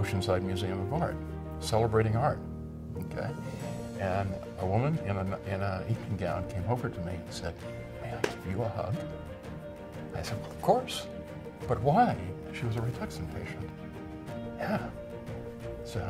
Oceanside Museum of Art, celebrating art. Okay, and a woman in a in a evening gown came over to me and said, "May I give you a hug?" I said, well, "Of course." But why? She was a Rituxan patient. Yeah. So